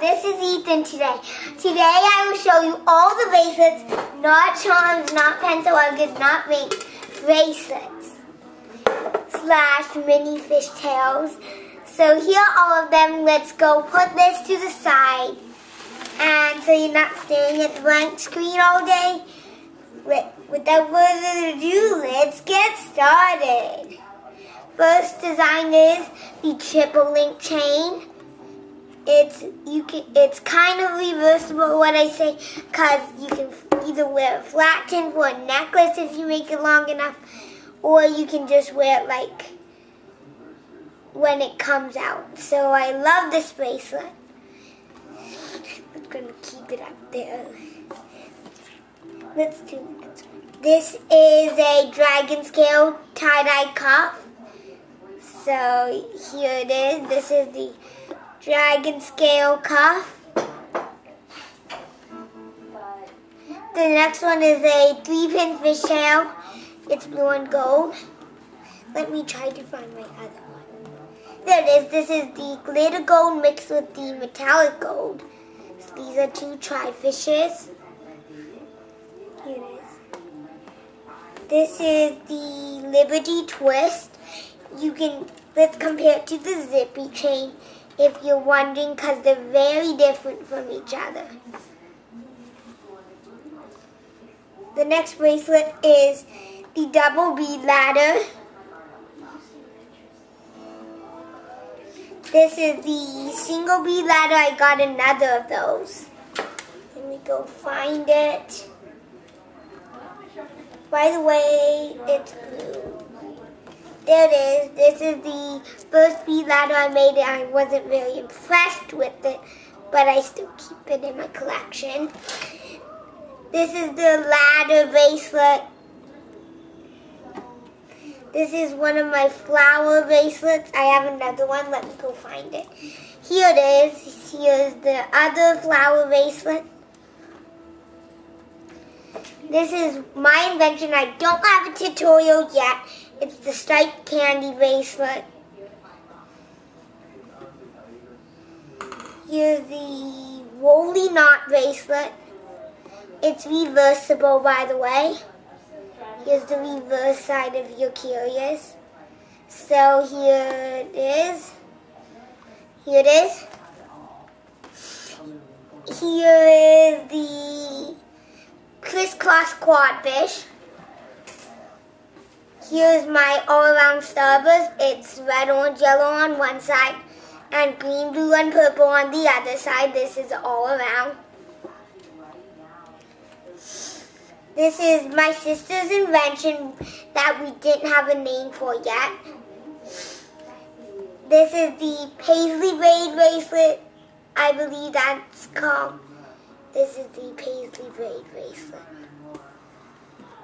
This is Ethan today. Today I will show you all the bracelets, not charms, not pencil huggers, not rings, bracelets slash mini fishtails. So here are all of them. Let's go put this to the side. And so you're not staring at the blank screen all day. Without further ado, let's get started. First design is the triple link chain it's you can it's kind of reversible what I say because you can either wear a flat tin for a necklace if you make it long enough or you can just wear it like when it comes out. So I love this bracelet. I'm gonna keep it up there. Let's do this is a dragon scale tie-dye cuff. So here it is. This is the dragon scale cuff. The next one is a three-pin fishtail. It's blue and gold. Let me try to find my other one. There it is. This is the glitter gold mixed with the metallic gold. So these are two tri-fishes. Here it is. This is the Liberty Twist. You can, let's compare it to the Zippy chain if you're wondering, because they're very different from each other. The next bracelet is the double bead ladder. This is the single bead ladder. I got another of those. Let me go find it. By the way, it's blue. There it is. This is the first bead ladder I made I wasn't really impressed with it, but I still keep it in my collection. This is the ladder bracelet. This is one of my flower bracelets. I have another one. Let me go find it. Here it is. Here's the other flower bracelet. This is my invention. I don't have a tutorial yet. It's the striped candy bracelet. Here's the woolly knot bracelet. It's reversible, by the way. Here's the reverse side if you're curious. So here it is. Here it is. Here is the crisscross quadfish. Here's my all-around starburst. It's red, orange, yellow on one side and green, blue, and purple on the other side. This is all around. This is my sister's invention that we didn't have a name for yet. This is the Paisley braid bracelet. I believe that's called. This is the Paisley braid bracelet.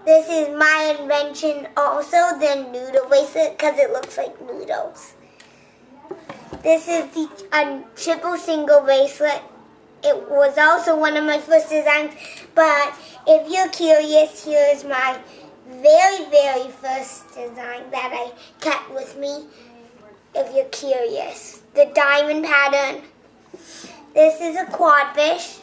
This is my invention also, the noodle bracelet, because it looks like noodles. This is the um, triple single bracelet. It was also one of my first designs, but if you're curious, here's my very, very first design that I kept with me, if you're curious. The diamond pattern. This is a quadfish.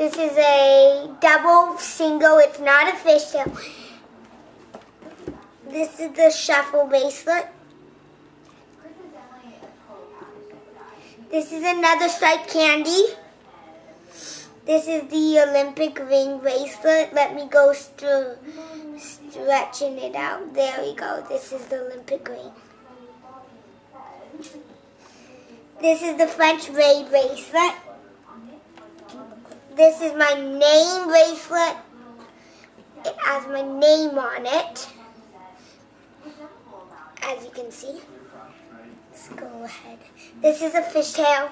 This is a double single. It's not fishtail. This is the shuffle bracelet. This is another striped candy. This is the Olympic ring bracelet. Let me go st stretching it out. There we go. This is the Olympic ring. This is the French braid bracelet. This is my name bracelet. It has my name on it. As you can see. Let's go ahead. This is a fishtail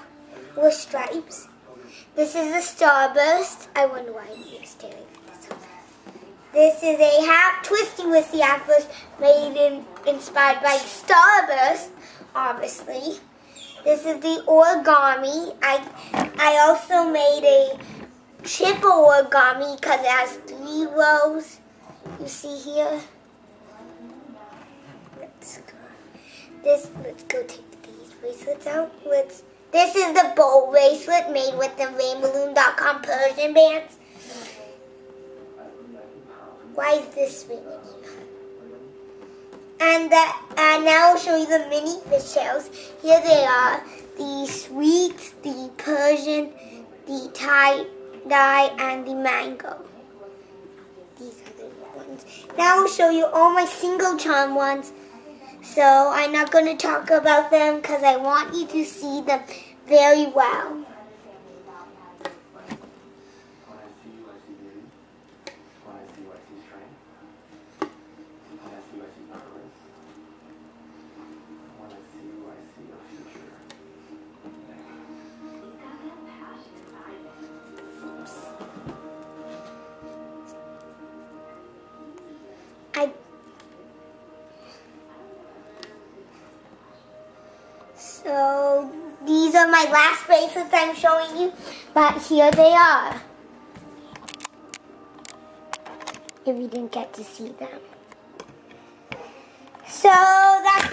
with stripes. This is a starburst. I wonder why you're staring at this. This is a half twisty with the apples made in inspired by starburst, obviously. This is the origami. I I also made a triple origami because it has three rows. You see here? Let's go. This, let's go take these bracelets out. Let's. This is the bow bracelet made with the rainbowloom.com Persian bands. Why is this ringing And that, and now I'll show you the mini fish tails. Here they are. The sweet, the Persian, the tie and the mango. These are the ones. Now I'll show you all my single charm ones. So I'm not going to talk about them because I want you to see them very well. So these are my last bracelets I'm showing you, but here they are. If you didn't get to see them. So that's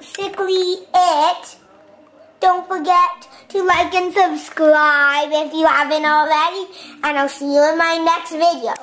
basically it. Don't forget to like and subscribe if you haven't already, and I'll see you in my next video.